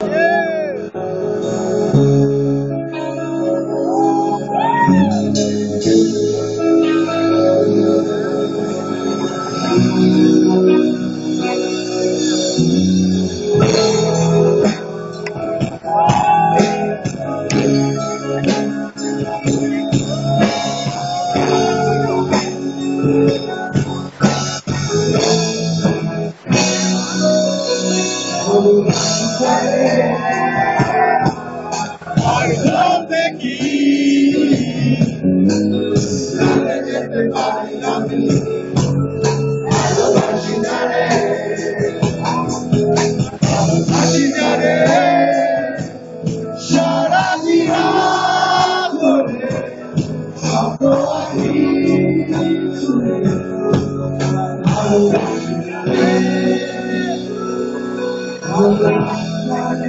Yeah. চলে যেতে পারি আমি ভালোবাসি না রে ভালোবাসি না রে সারা জীবন ধরে ভাবো আমি ভালোবাসি না রে ভালোবাসি না রে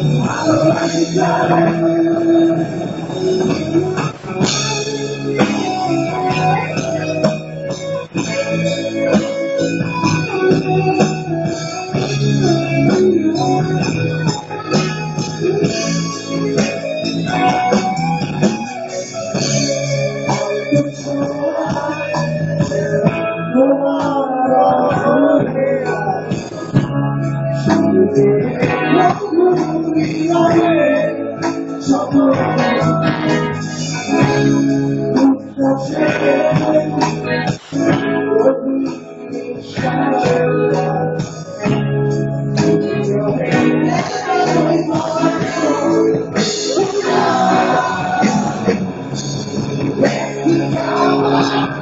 Oh Amen.